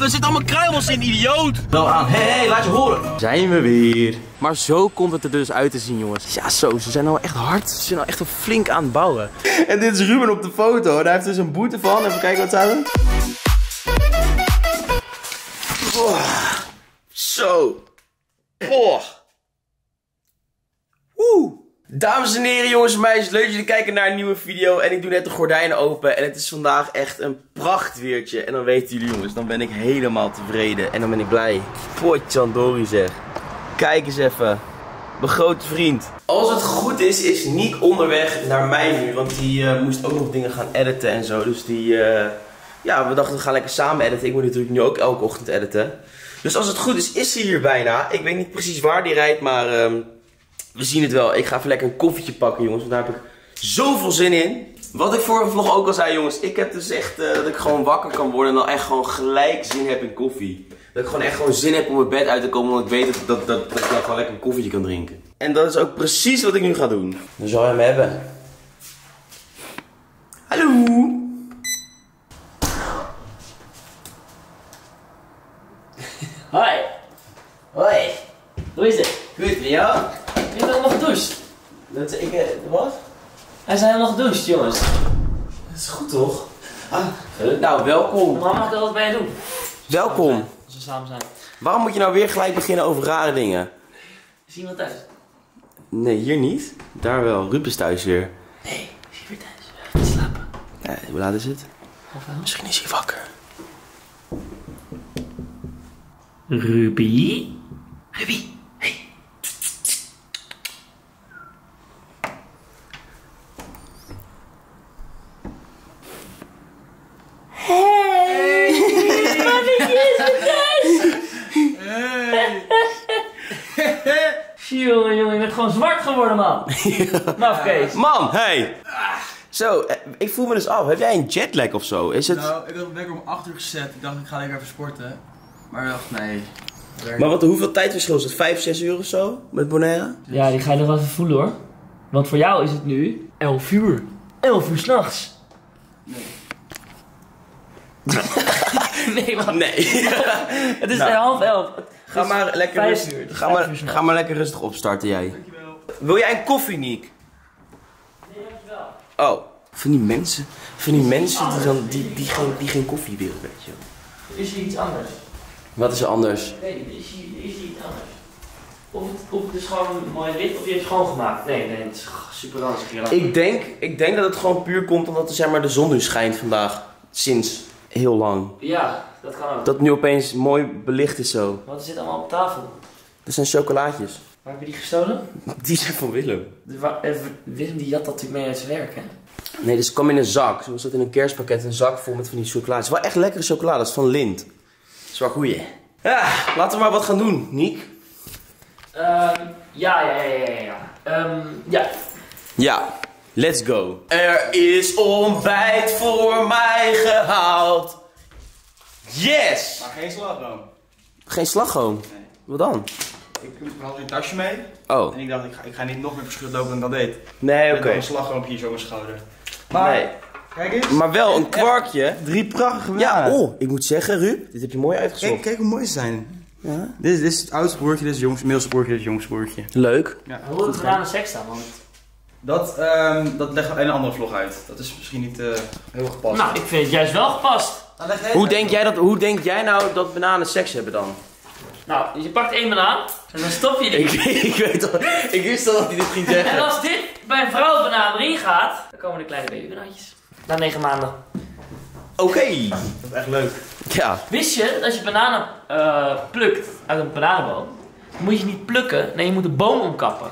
er zitten allemaal kruimels in, idioot! Wel aan, hé, hey, laat je horen. Zijn we weer. Maar zo komt het er dus uit te zien, jongens. Ja, zo, ze zijn nou echt hard. Ze zijn nou echt flink aan het bouwen. En dit is Ruben op de foto. Daar heeft dus een boete van. Even kijken wat staat er. Oh, zo. Oh. Dames en heren, jongens en meisjes, leuk dat jullie kijken naar een nieuwe video. En ik doe net de gordijnen open en het is vandaag echt een prachtweertje. En dan weten jullie jongens, dan ben ik helemaal tevreden en dan ben ik blij. Potjandori zeg. Kijk eens even. Mijn grote vriend. Als het goed is, is Niek onderweg naar mij nu. Want die eh, moest ook nog dingen gaan editen en zo. Dus die, eh, ja, we dachten we gaan lekker samen editen. Ik moet natuurlijk nu ook elke ochtend editen. Dus als het goed is, is hij hier bijna. Ik weet niet precies waar die rijdt, maar... ehm, we zien het wel. Ik ga even lekker een koffietje pakken, jongens. Want daar heb ik zoveel zin in. Wat ik vorige vlog ook al zei, jongens. Ik heb dus echt eh, dat ik gewoon wakker kan worden. En dan echt gewoon gelijk zin heb in koffie. Dat ik gewoon echt gewoon zin heb om mijn bed uit te komen. Want ik weet dat, dat, dat, dat ik dan gewoon lekker een koffietje kan drinken. En dat is ook precies wat ik nu ga doen. Dan zal je hem hebben. Hallo. Hoi. Hoi. Hoe is het? Goed, met jou? Ik gedoucht. Dat ik, eh, wat? Hij zijn helemaal gedoucht, jongens. Dat is goed, toch? Ah, nou, welkom. Mama mag er wat bij je doen. Welkom. Als we samen zijn. Waarom moet je nou weer gelijk beginnen over rare dingen? Is iemand thuis? Nee, hier niet. Daar wel. Ruben is thuis weer. Nee, is hij weer thuis? Hij gaat slapen. Ja, hoe laat is het? Half elf. Misschien is hij wakker. Ruby? Ruby? Geworden, man. Kees. Man, hey! Zo, eh, ik voel me dus af. Heb jij een jetlag of zo? Is het... Nou, ik had hem lekker om 8 uur gezet. Ik dacht, ik ga lekker even sporten. Maar ik dacht, nee. Werk. Maar wat, hoeveel tijdverschil is het? 5, 6 uur of zo? Met Bonaire? Ja, die ga je nog wel even voelen hoor. Want voor jou is het nu 11 uur. 11 uur s'nachts. Nee. nee, man. Nee. Het is Nou. half elf. ga maar lekker rustig. Ga, maar, s'nachts. ga maar lekker rustig opstarten, jij. Wil jij een koffie, Niek? Nee, dankjewel. Oh. Van die mensen, van die mensen die, dan, die, die, geen, die geen koffie willen, weet je wel. Is hier iets anders? Wat is er anders? Niet, is hier, is hier iets anders? Of het, of het is gewoon mooi wit of je hebt het schoongemaakt? Nee, nee, het is super anders. Ik denk, ik denk dat het gewoon puur komt omdat er, zeg maar, de zon nu schijnt vandaag. Sinds heel lang. Ja, dat kan ook. Dat het nu opeens mooi belicht is zo. Wat zit allemaal op tafel? Dat zijn chocolaatjes. Waar heb je die gestolen? Die zijn van Willem. De, eh, Willem die jat dat natuurlijk mee uit zijn werk, hè? Nee, dus het kwam in een zak. Zoals dat in een kerstpakket, een zak vol met van die chocolaatjes. Wel echt lekkere chocolade, dat is van Lind. Dat is wel goeie. Ja, laten we maar wat gaan doen, Niek. Ehm, ja, ja, ja, ja, ja, ja. Ehm, ja. Ja, let's go. Er is ontbijt voor mij gehaald. Yes! Maar geen slagroom. Geen slagroom. Nee. Wat dan? Ik had een tasje mee. Oh, En ik dacht, ik ga, ik ga niet nog meer verschut lopen dan ik dat deed. nee, Met oké. nog een slagroompje hier zo op mijn schouder. Maar, Nee. kijk eens. Maar wel een kwarkje. Drie prachtige Ja, bananen. oh, ik moet zeggen, Ruud, dit heb je mooi Kijk, uitgezocht. kijk hoe mooi ze zijn. Ja. Dit is, dit is het oudste broertje, dit is het jongste, middelste broertje, dit is het jongste broertje. Leuk. Ja, Hoe het gedaan seks dan, want... Dat, ehm, dat leggen we in een andere vlog uit. Dat is misschien niet eh, heel gepast. Nou, ik vind het juist wel gepast. Jij Hoe denk, jij dat, hoe denk jij nou dat bananen seks hebben dan? Nou, je pakt één banaan en dan stop je die. Ik, ik weet al, ik wist al dat hij dit ging En zeggen. als dit bij een vrouwenbanaan erin gaat, dan komen de kleine babybanaantjes. Na negen maanden. Oké. Dat is echt leuk. Ja. Wist je dat als je bananen eh, plukt uit een bananenboom, dan moet je niet plukken, nee je moet de boom omkappen.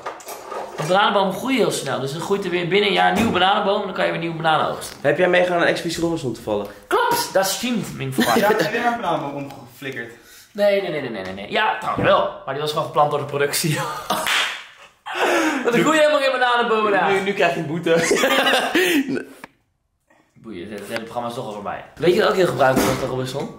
Want bananenbomen groeien heel snel, dus dan groeit er weer binnen een jaar een nieuwe bananenboom en dan kan je weer nieuwe bananen oogsten. Heb jij meegaan aan Expeditie Robinson toevallig? Klopt, dat stimmt, mijn vriend. Ja, heb je maar een banaan omgeflikkerd? Nee, nee, nee, nee, nee, nee. Ja, trouwens wel. Maar die was gewoon geplant door de productie. Want er groeien helemaal geen bananenbomen daar. Nu, nu krijg je een boete. Boeien, het hele programma is toch al voorbij. Weet je wat ook heel gebruikelijk was, Robinson?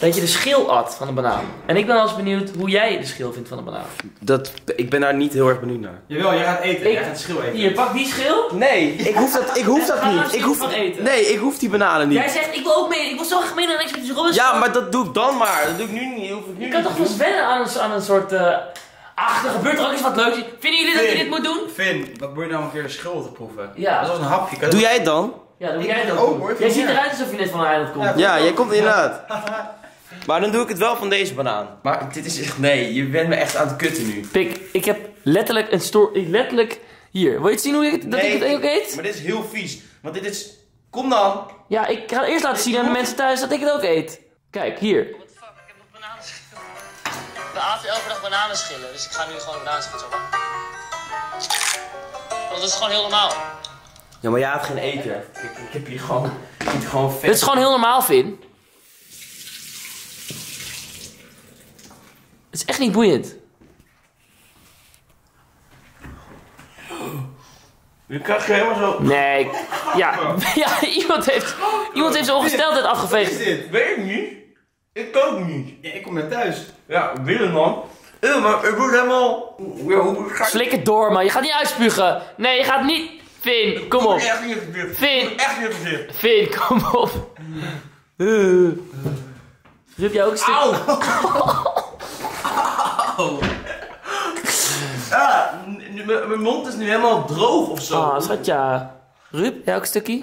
Dat je de schil at van een banaan. En ik ben wel eens benieuwd hoe jij de schil vindt van een banaan. Dat, ik ben daar niet heel erg benieuwd naar. Jawel, jij gaat eten. Ik- Jij gaat de schil eten. Hier, pak die schil. Nee, ik hoef dat, ik hoef dat niet. Ik hoef, eten. nee, ik hoef die bananen Jij niet. zegt, ik wil ook mee. Ik wil zo graag mee naar een expeditie Robinson. Ja, maar dat doe ik dan maar. Dat doe ik nu niet. Hoef ik nu Je kan toch wel eens wennen aan een, aan een soort... eh ach, er gebeurt er ook eens wat leuks. Vinden jullie dat je dit moet doen? Finn, wat moet je nou een keer de schil te proeven? Ja. Dat was een hapje. Doe jij het dan? Ja, Ik jij doe dat ook, hoor. Jij ziet eruit alsof je net van een eiland komt. Ja. Jij komt inderdaad. Maar dan doe ik het wel van deze banaan. Maar dit is echt... Nee, je bent me echt aan het kutten nu. Pik, ik heb letterlijk een store... ik Letterlijk... Hier, wil je het zien hoe ik, dat ik het ook eet? Maar dit is heel vies. Want dit is... Kom dan. Ja, ik ga eerst laten zien aan de mensen thuis dat ik het ook eet. Kijk, hier. What the fuck, ik heb nog bananenschillen. We aten elke dag bananenschillen, dus ik ga nu gewoon bananenschillen zoeken. Want dat is gewoon heel normaal. Ja, maar jij had geen eten. Ik, ik heb hier gewoon... Ik eet gewoon vet. Dit is gewoon heel normaal, Vin. Het is echt niet boeiend. Je krijgt je helemaal zo... Nee, ja, ja iemand heeft, iemand heeft zijn ongesteldheid Wat is afgeveegd. dit? Weet ik niet. Ik kook niet. Ja, ik kom net thuis. Ja, Willem man. Eh, maar ik word helemaal... Ja, hoe ga ik... Slik het door, man. Je gaat niet uitspugen. Nee, je gaat niet... Vin, kom op. Echt niet. Vin, Echt niet gebeurd. Vin, kom op. Uh. Rup jij ook een stuk? Auw! N- mijn mond is nu helemaal droog of zo. Ah, schatja. Rup, jij ook een stukje?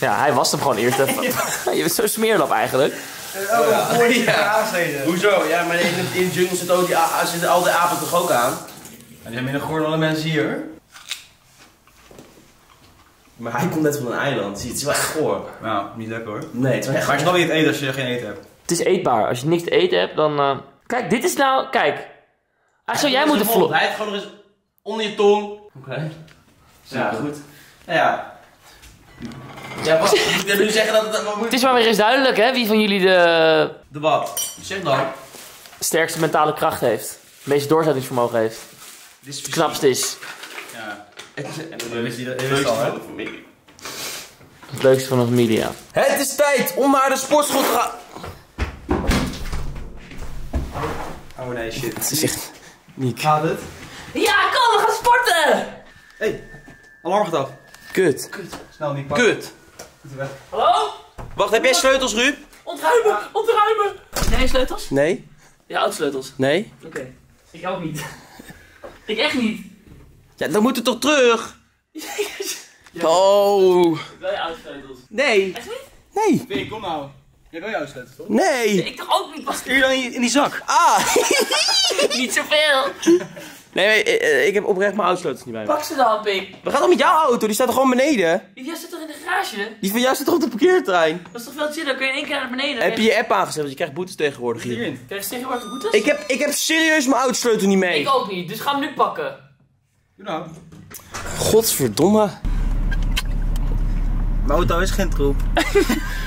Ja, hij was hem gewoon eerst even. Je bent zo smeerlap eigenlijk. Oh, ja. voor je Ja. Hoezo? Ja, maar in de, in de jungle zitten, ook die, zitten al die apen toch ook aan? Die zijn minder goor dan de mensen hier. Maar hij komt net van een eiland. Zie, je, het is wel echt goor. Nou, niet lekker hoor. Nee, het is wel echt Maar ik snap niet het eten als je geen eten hebt. Het is eetbaar. Als je niks te eten hebt, dan... eh, Kijk, dit is nou... Kijk. Eigenlijk zou jij moeten vloggen. Hij heeft gewoon nog eens onder je tong. Oké. Ja, goed. Nou ja. Ja, wat? Ik nu zeggen dat het... Moet Het is maar weer eens duidelijk, hè, wie van jullie de De wat? Zeg dan. sterkste mentale kracht heeft. Het meeste doorzettingsvermogen heeft. Het knapste is. Is Dat wist je dat- je al, hè? Het leukste van de familie, ja. Het is tijd om naar de sportschool te gaan. Oh nee, shit. Het is echt... Niek. Gaat het? Ja, kom, we gaan sporten! Hey, alarm gaat af. Kut. Snel niet pakken. Kut. Weg. Hallo? Wacht, heb jij sleutels, Ruud? Ontruimen, ontruimen! Jij sleutels? Nee. Ja, autosleutels. Nee? Oké. Ik ook niet. ik echt niet. Ja, dan moet het toch terug? Oh. Wel je autosleutels. Nee. Echt niet? Nee. Vin, kom nou. Jij wil jouw sleutel toch? Nee. Ik toch ook niet? Hier dan in die zak. Ah. niet zoveel. Nee, nee, eh, ik heb oprecht mijn autosleutels niet bij me. Pak ze dan, Pik. We gaan toch met jouw auto? Die staat toch gewoon beneden? Die zit toch in de garage? Die van jou zit toch op de parkeerterrein? Dat is toch veel chiller? Dan kun je in één keer naar beneden. Heb je je app aangezet? Want je krijgt boetes tegenwoordig hier. Hierin. Krijg je tegenwoordig boetes? Ik heb, ik heb serieus mijn autosleutel niet mee. Ik ook niet, dus ga hem nu pakken. Doe nou. Godverdomme. Mijn auto is geen troep.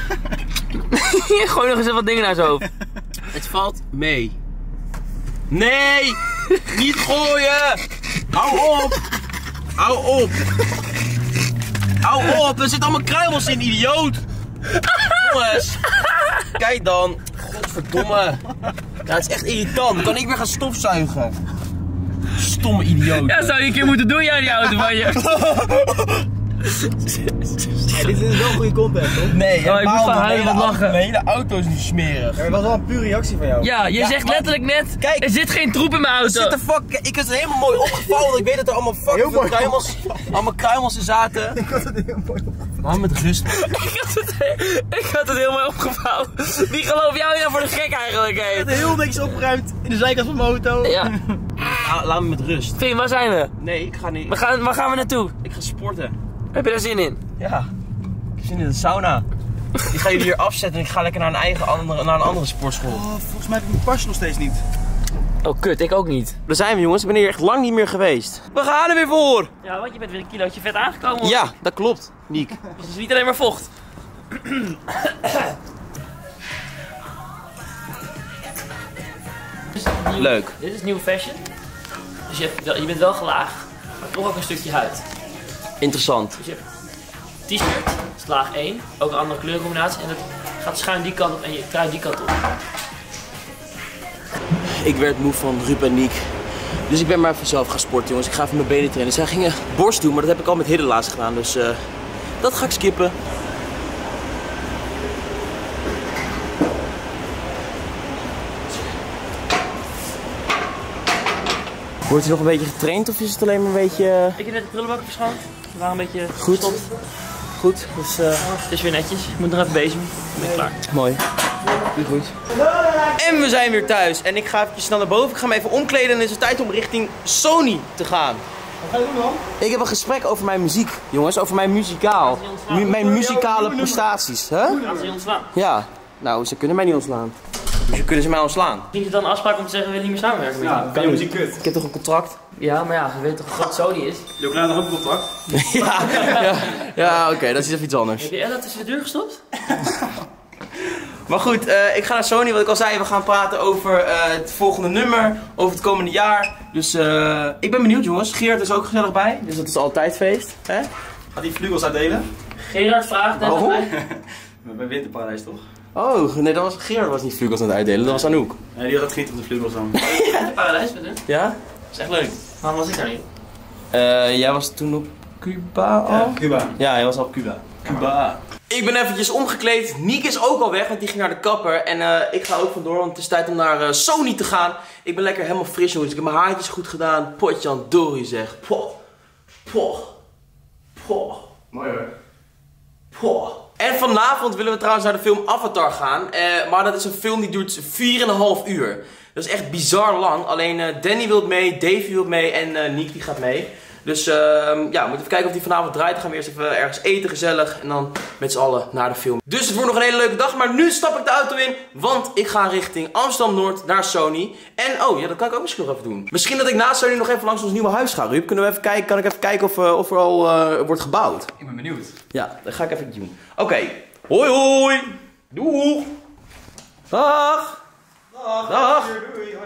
Gooi nog eens wat dingen naar zijn hoofd. Het valt mee. Nee! Niet gooien! Hou op! Hou op! Hou op! Er zitten allemaal kruimels in, idioot! Jongens! Kijk dan! Godverdomme! Ja, het is echt irritant. Dan kan ik weer gaan stofzuigen. Stomme idioot. Ja, zou je een keer moeten doen, jij die auto van je. dit is wel goede content, toch? Nee, Oh, ik moet helemaal van niet. huilen hele lachen. Mijn hele auto is nu smerig. Er was wel een pure reactie van jou. Ja, je Ja, zegt maar- letterlijk net, Kijk. er zit geen troep in mijn auto. zitten fuck, ik heb het helemaal mooi opgevouwen. Ik weet dat er allemaal fucking veel kruimels, allemaal kruimels in zaten. Ik had het heel mooi op. Maar met rust. ik, had het, ik had het heel mooi opgevouwen. Wie gelooft jou nou voor de gek eigenlijk, hé? Heel netjes opgeruimd in de zijkant van mijn auto. Ja. La- laat me met rust. Finn, waar zijn we? Nee, ik ga niet. we gaan, waar gaan we naartoe? Ik ga sporten. Heb je daar zin in? Ja. Ik heb zin in de sauna. Ik ga jullie hier afzetten en ik ga lekker naar een eigen andere, naar een andere sportschool. Oh, volgens mij heb ik mijn pasje nog steeds niet. Oh, kut, ik ook niet. Daar zijn we jongens, ik ben hier echt lang niet meer geweest. We gaan er weer voor! Ja, want je bent weer een kilootje vet aangekomen. hoor. Ja, dat klopt. Niek. Dus het is niet alleen maar vocht. Leuk. Dit is nieuw fashion. Dus je, hebt wel- je bent wel gelaagd, maar toch ook een stukje huid. Interessant. Dus je hebt t-shirt, is laag 1. Ook een andere kleurcombinatie. En het gaat schuin die kant op en je trui die kant op. Ik werd moe van Ruud en Niek. Dus ik ben maar even zelf gaan sporten, jongens. Ik ga even mijn benen trainen. Zij gingen borst doen, maar dat heb ik al met Hidden laatst gedaan. Dus eh, dat ga ik skippen. Wordt hij nog een beetje getraind of is het alleen maar een beetje eh, Ik heb net de prullenbakken verschoond. We waren een beetje goed? gestopt. Goed, dus eh, Het is weer netjes. Ik moet nog even bezig. Ik ben klaar. mooi. Doe goed. En we zijn weer thuis. En ik ga even snel naar boven. Ik ga me even omkleden en dan is het tijd om richting Sony te gaan. Wat ga je doen dan? Ik heb een gesprek over mijn muziek, jongens. Over mijn muzikaal. Mu- mijn muzikale prestaties. Hè? Gaan ze je ontslaan? Ja. Nou, ze kunnen mij niet ontslaan. Dus kunnen ze mij ontslaan. Vind je dan een afspraak om te zeggen we willen niet meer samenwerken met Ja, kan je muziek kut. Ik heb toch een contract? Ja, maar ja, je weet toch hoe groot Sony is? Je nog ook een contract? ja, ja, ja oké, dat is even iets anders. Heb je Ella tussen de deur gestopt? Maar goed, eh, ik ga naar Sony. Wat ik al zei, we gaan praten over eh, het volgende nummer. Over het komende jaar. Dus eh, ik ben benieuwd, jongens. Geert is ook gezellig bij. Dus dat is altijd feest. Hè? Gaat die vlugels uitdelen? Gerard vraagt net Waarom? mij. Bij Winterparadijs toch? Oh, nee, dat was Geert was niet vlugels aan het uitdelen. Dat was Anouk. Nee, die had het giet op de vlugels dan. Ja, de paradijs met hem. Ja? Dat is echt leuk. Waarom was ik daar niet? Eh, jij was toen op Cuba al? Cuba. Ja, hij was al op Cuba. Cuba. Ik ben eventjes omgekleed. Niek is ook al weg, want die ging naar de kapper. En eh, ik ga ook vandoor, want het is tijd om naar eh, Sony te gaan. Ik ben lekker helemaal fris, jongens. Ik heb mijn haartjes goed gedaan. Potje aan Dory zeg. Poh. Poh. Poh. Mooi hoor. Poh. En vanavond willen we trouwens naar de film Avatar gaan. Eh, maar dat is een film die duurt 4,5 uur. Dat is echt bizar lang. Alleen eh, Danny wil mee, Davy wil mee en eh Niek die gaat mee. Dus ehm, ja, we moeten even kijken of die vanavond draait. Dan gaan we eerst even ergens eten, gezellig. En dan met z'n allen naar de film. Dus het wordt nog een hele leuke dag. Maar nu stap ik de auto in. Want ik ga richting Amsterdam-Noord naar Sony. En oh, ja, dat kan ik ook misschien nog even doen. Misschien dat ik na Sony nog even langs ons nieuwe huis ga. Ruud, kunnen we even kijken? Kan ik even kijken of, eh, of er al eh, wordt gebouwd? Ik ben benieuwd. Ja, dat ga ik even doen. Oké. Hoi hoi. Doei. Dag. Dag.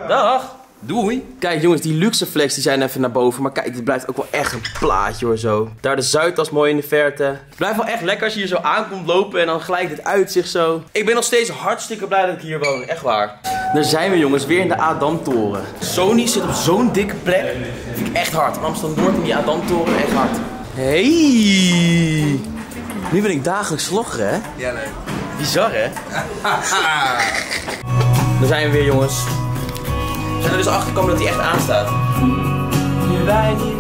Dag. Doei. Kijk jongens, die luxe flex die zijn even naar boven. Maar kijk, dit blijft ook wel echt een plaatje hoor zo. Daar de Zuidas mooi in de verte. Het blijft wel echt lekker als je hier zo aankomt lopen en dan gelijk dit uitzicht zo. Ik ben nog steeds hartstikke blij dat ik hier woon. Echt waar. Daar zijn we jongens, weer in de Adamtoren. Sony zit op zo'n dikke plek. Vind ik echt hard. Amsterdam Noord in die Adamtoren, echt hard. Hey. Nu ben ik dagelijks vlogger, hè? Ja, leuk. Bizar, hè? Daar zijn we weer, jongens. Zijn er dus achter gekomen dat hij echt aanstaat. Hier wij niet.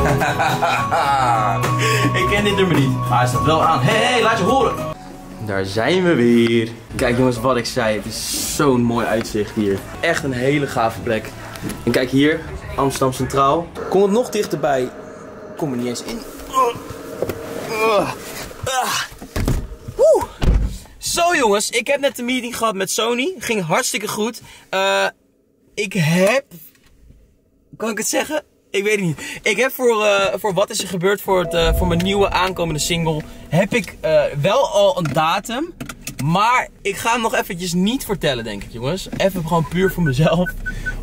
ik ken dit nummer niet. Maar hij staat wel aan. Hé, hey, laat je horen. Daar zijn we weer. Kijk jongens, wat ik zei. Het is zo'n mooi uitzicht hier. Echt een hele gave plek. En kijk hier, Amsterdam Centraal. Kom het nog dichterbij. Kom er niet eens in. Woe. Zo jongens, ik heb net een meeting gehad met Sony. Ging hartstikke goed. Eh, ik heb... Kan ik het zeggen? Ik weet het niet. Ik heb voor, eh, voor wat is er gebeurd voor, het, eh, voor mijn nieuwe aankomende single... heb ik wel al een datum. Maar ik ga hem nog eventjes niet vertellen, denk ik, jongens. Even gewoon puur voor mezelf.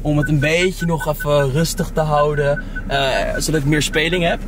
Om het een beetje nog even rustig te houden. zodat ik meer speling heb.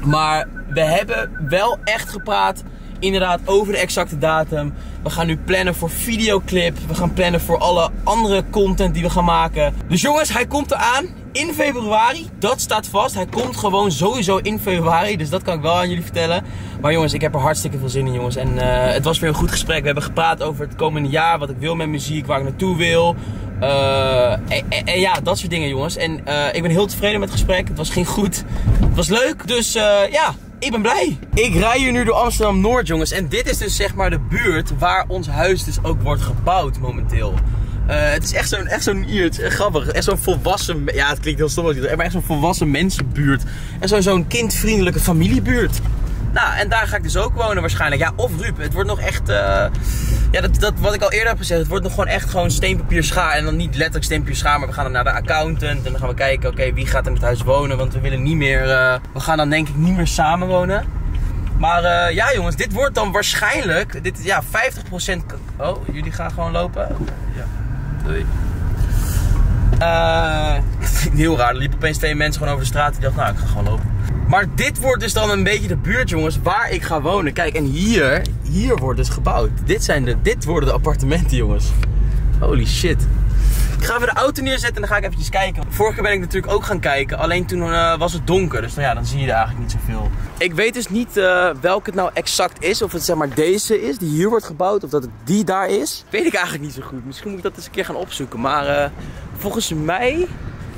Maar we hebben wel echt gepraat, inderdaad, over de exacte datum. We gaan nu plannen voor videoclip. We gaan plannen voor alle andere content die we gaan maken. Dus jongens, hij komt eraan in februari. Dat staat vast. Hij komt gewoon sowieso in februari. Dus dat kan ik wel aan jullie vertellen. Maar jongens, ik heb er hartstikke veel zin in, jongens. En eh, het was weer een goed gesprek. We hebben gepraat over het komende jaar. Wat ik wil met muziek, waar ik naartoe wil. Eh, en, ja, dat soort dingen, jongens. En eh, ik ben heel tevreden met het gesprek. Het was ging goed. Het was leuk. Dus ja, ik ben blij. Ik rij hier nu door Amsterdam Noord, jongens. En dit is dus zeg maar de buurt waar ons huis dus ook wordt gebouwd momenteel. Eh, het is echt zo'n, echt hier, echt grappig. Echt zo'n volwassen, ja het klinkt heel stom, als maar echt zo'n volwassen mensenbuurt. En zo'n, zo'n kindvriendelijke familiebuurt. Nou, en daar ga ik dus ook wonen waarschijnlijk. Ja, of Ruud. Het wordt nog echt, eh, ja, dat, dat wat ik al eerder heb gezegd. Het wordt nog gewoon echt gewoon steenpapier schaar. En dan niet letterlijk steenpapier schaar, maar we gaan dan naar de accountant. En dan gaan we kijken, oké, wie gaat in het huis wonen. Want we willen niet meer, eh, we gaan dan denk ik niet meer samen wonen. Maar eh, ja jongens, dit wordt dan waarschijnlijk, dit, ja, 50%... k- Oh, jullie gaan gewoon lopen? Ja, doei. Eh, heel raar, er liepen opeens twee mensen gewoon over de straat. Die dachten, nou, ik ga gewoon lopen. Maar dit wordt dus dan een beetje de buurt, jongens, waar ik ga wonen. Kijk, en hier, hier wordt dus gebouwd. Dit, zijn de, dit worden de appartementen, jongens. Holy shit. Ik ga even de auto neerzetten en dan ga ik eventjes kijken. Vorige keer ben ik natuurlijk ook gaan kijken. Alleen toen eh, was het donker. Dus nou ja, dan zie je er eigenlijk niet zoveel. Ik weet dus niet uh, welke het nou exact is. Of het zeg maar deze is die hier wordt gebouwd. Of dat het die daar is. Weet ik eigenlijk niet zo goed. Misschien moet ik dat eens een keer gaan opzoeken. Maar uh, volgens mij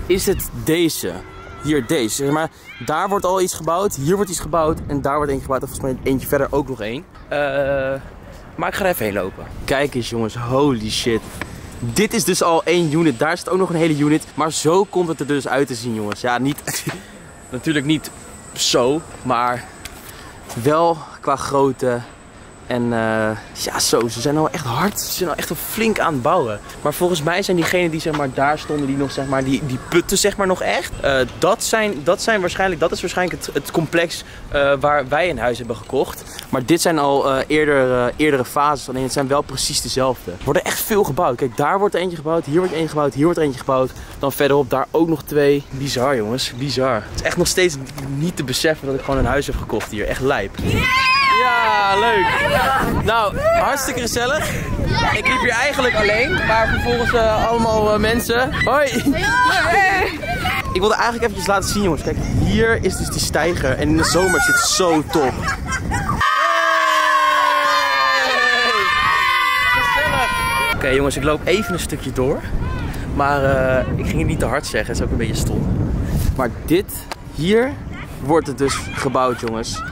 is het deze. Hier deze. Zeg maar daar wordt al iets gebouwd. Hier wordt iets gebouwd. En daar wordt eentje gebouwd. En volgens mij eentje verder ook nog één. maar ik ga er even heen lopen. Kijk eens jongens. Holy shit. Dit is dus al één unit. Daar zit ook nog een hele unit. Maar zo komt het er dus uit te zien, jongens. Ja, niet... natuurlijk niet zo. Maar wel qua grootte. En uh, ja, zo. Ze zijn al echt hard. Ze zijn al echt flink aan het bouwen. Maar volgens mij zijn diegenen die zeg maar daar stonden, die nog zeg maar, die, die putten zeg maar nog echt. Uh, dat, zijn, dat zijn waarschijnlijk, dat is waarschijnlijk het, het complex uh, waar wij een huis hebben gekocht. Maar dit zijn al eerder, eerdere fases. Alleen het zijn wel precies dezelfde. Er worden echt veel gebouwd. Kijk, daar wordt eentje gebouwd. Hier wordt eentje gebouwd. Hier wordt eentje gebouwd. Dan verderop daar ook nog twee. Bizar jongens. Bizar. Het is echt nog steeds niet te beseffen dat ik gewoon een huis heb gekocht hier. Echt lijp. Ja, leuk. Nou, hartstikke gezellig. Ik liep hier eigenlijk alleen, maar vervolgens uh, allemaal uh, mensen. Hoi. Ik wilde eigenlijk eventjes laten zien, jongens. Kijk, hier is dus die stijger en in de zomer zit het zo top. Oké jongens, ik loop even een stukje door. Maar uh, ik ging het niet te hard zeggen, dat is ook een beetje stom. Maar dit, hier wordt het dus gebouwd jongens.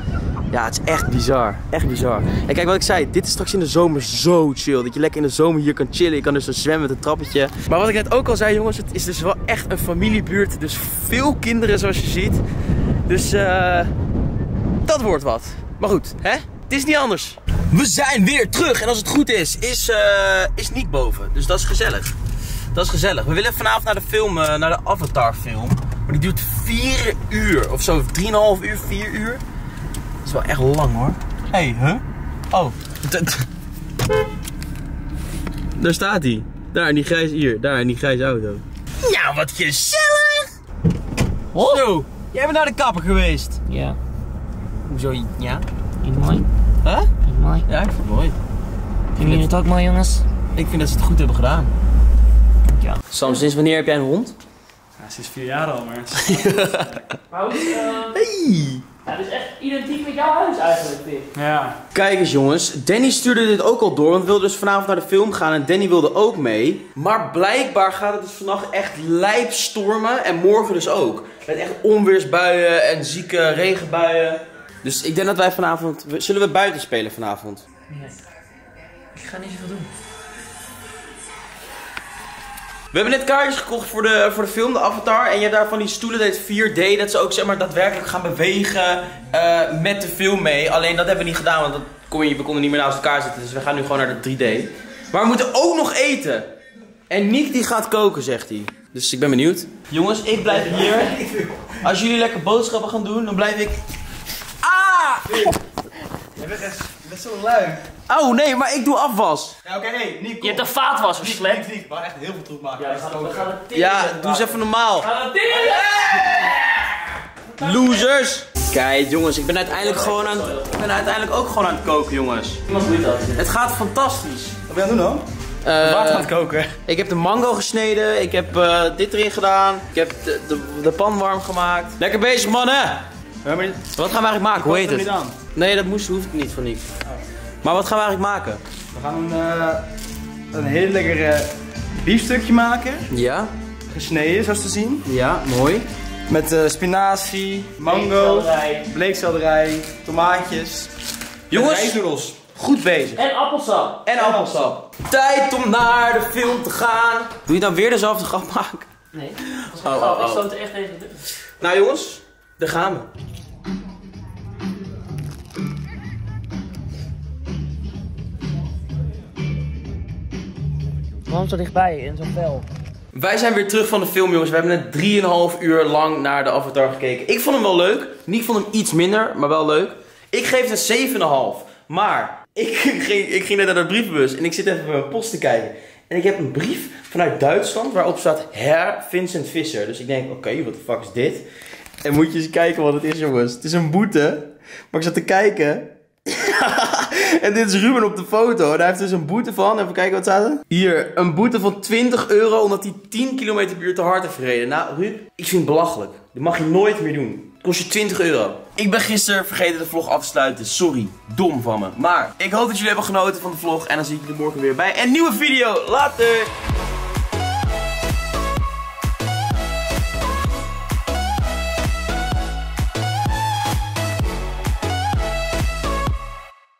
Ja, het is echt bizar. Echt bizar. En kijk wat ik zei, dit is straks in de zomer zo chill. Dat je lekker in de zomer hier kan chillen. Je kan dus zo zwemmen met een trappetje. Maar wat ik net ook al zei jongens, het is dus wel echt een familiebuurt. Dus veel kinderen zoals je ziet. Dus uh, dat wordt wat. Maar goed, hè? Het is niet anders. We zijn weer terug. En als het goed is, is, uh, is Niek boven. Dus dat is gezellig. Dat is gezellig. We willen vanavond naar de film, uh, naar de Avatar film. Maar die duurt 4 uur of zo. 3,5 uur, 4 uur. Dat is wel echt lang hoor. Hé, hey, huh? Oh. Daar staat hij. Daar in die grijze, hier, daar in die grijze auto. Nou, wat gezellig! Oh. Zo, jij bent naar de kapper geweest. Ja. Hoezo, ja? Niet mooi? Huh? Niet mooi? Ja, ik vind het mooi. Vinden jullie het ook mooi, jongens? Ik vind dat ze het goed hebben gedaan. Ja. Sam, sinds wanneer heb jij een hond? Ja, sinds vier jaar al, maar... maar hoe is! Ja, dus echt identiek met jouw huis eigenlijk, ik. Ja. Kijk eens jongens, Danny stuurde dit ook al door, want we wilden dus vanavond naar de film gaan en Danny wilde ook mee. Maar blijkbaar gaat het dus vannacht echt lijp stormen en morgen dus ook. Met echt onweersbuien en zieke regenbuien. Dus ik denk dat wij vanavond, zullen we buiten spelen vanavond? Nee. Ik ga niet zoveel doen. We hebben net kaartjes gekocht voor de, voor de film, de Avatar. En je hebt daar van die stoelen, dat 4D, dat ze ook zeg maar daadwerkelijk gaan bewegen uh, met de film mee. Alleen dat hebben we niet gedaan, want dat kon je, we konden niet meer naast elkaar zitten. Dus we gaan nu gewoon naar de 3D. Maar we moeten ook nog eten. En Nick die gaat koken, zegt hij. Dus ik ben benieuwd. Jongens, ik blijf hier. Als jullie lekker boodschappen gaan doen, dan blijf ik... Ah! Je bent, echt, je bent zo lui. Oh nee, maar ik doe afwas. Ja, oké, okay, nee, niet Je hebt een vaatwasser, slep. Niet, niet, we gaan echt heel veel troep maken. Ja, we gaan, we gaan het Ja, doe eens even normaal. We gaan het Losers! Kijk jongens, ik ben uiteindelijk gewoon aan het, ik ben uiteindelijk ook gewoon aan het koken jongens. Iemand doet dat. Het gaat fantastisch. Wat ben je aan het doen dan? Uh, Water aan het koken. Ik heb de mango gesneden, ik heb uh, dit erin gedaan, ik heb de, de, de, pan warm gemaakt. Lekker bezig mannen! Maar wat gaan we eigenlijk maken? Hoe heet het? Nee, dat moest, hoeft niet van Nick. Oh. Maar wat gaan we eigenlijk maken? We gaan een, uh, een heel lekker biefstukje maken. Ja. Gesneden, zoals te zien. Ja, mooi. Met uh, spinazie, mango, bleekselderij, tomaatjes. Jongens. Goed bezig. En appelsap. En appelsap. Tijd om naar de film te gaan. Doe je dan weer dezelfde grap maken? Nee. Oh, oh, oh. Ik stoot er echt even. Nou jongens, daar gaan we. Zo dichtbij in zo'n vel? Wij zijn weer terug van de film, jongens. We hebben net 3,5 uur lang naar de Avatar gekeken. Ik vond hem wel leuk. Nick vond hem iets minder, maar wel leuk. Ik geef het een 7,5. Maar ik ging, ik ging net naar de brievenbus en ik zit even bij mijn post te kijken. En ik heb een brief vanuit Duitsland waarop staat Herr Vincent Visser. Dus ik denk, oké, wat de fuck is dit? En moet je eens kijken wat het is, jongens. Het is een boete. Maar ik zat te kijken. en dit is Ruben op de foto. Hij heeft dus een boete van. Even kijken wat staat er. Hier, een boete van 20 euro omdat hij 10 km per uur te hard heeft gereden. Nou, Ruud, ik vind het belachelijk. Dit mag je nooit meer doen. Kost je 20 euro. Ik ben gisteren vergeten de vlog af te sluiten. Sorry, dom van me. Maar ik hoop dat jullie hebben genoten van de vlog. En dan zie ik jullie morgen weer bij een nieuwe video. Later!